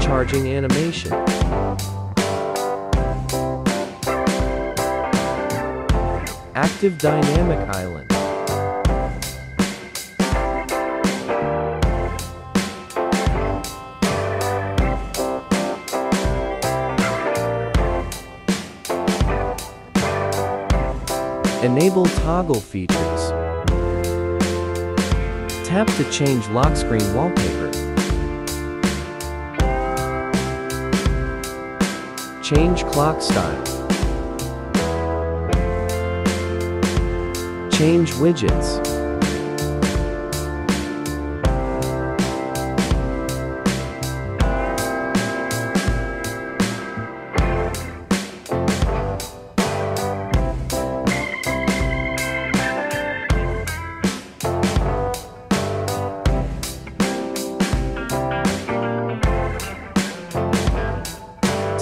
charging animation. Active dynamic island. Enable toggle features. Tap to change lock screen wallpaper. Change clock style. Change widgets.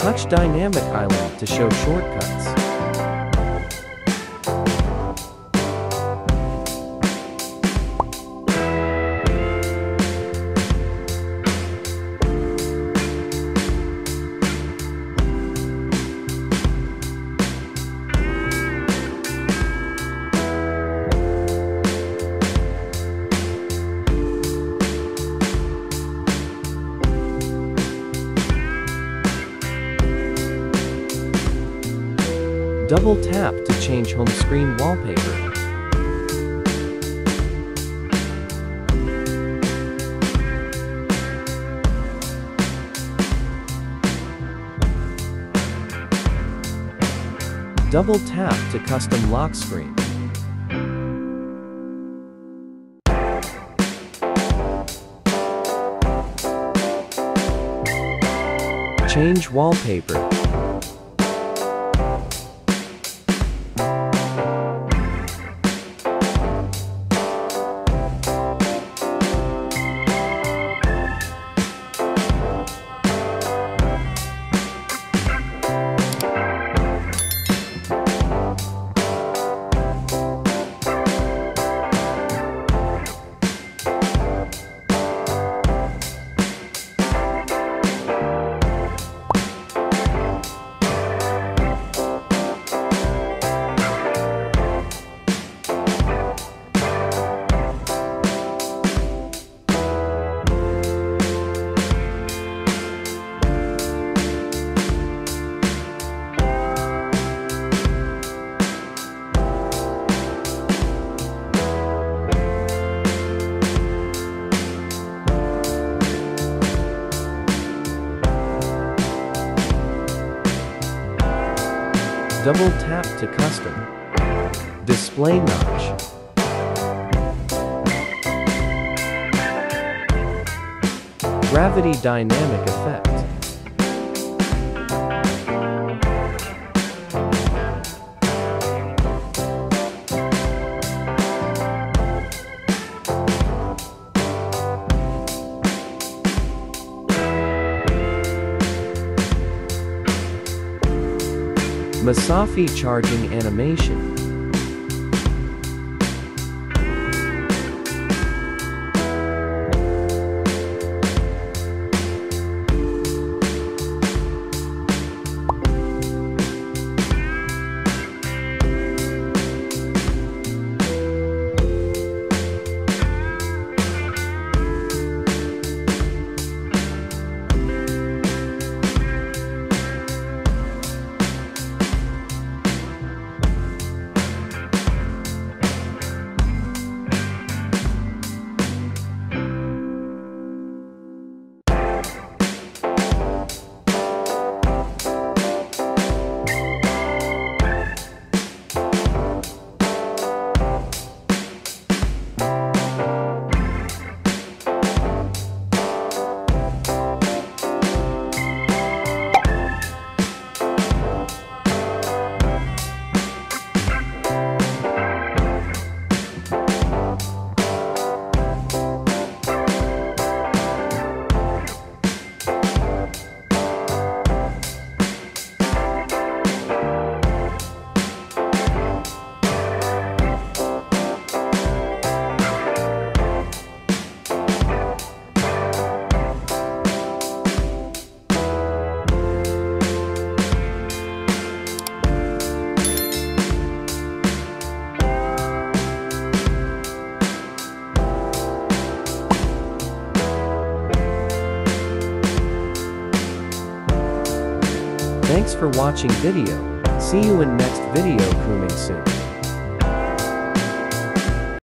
Touch Dynamic Island to show shortcuts. Double tap to change home screen wallpaper. Double tap to custom lock screen. Change wallpaper. Double tap to custom. Display notch. Gravity dynamic effect. MagSafe charging animation. Thanks for watching video. See you in next video coming soon.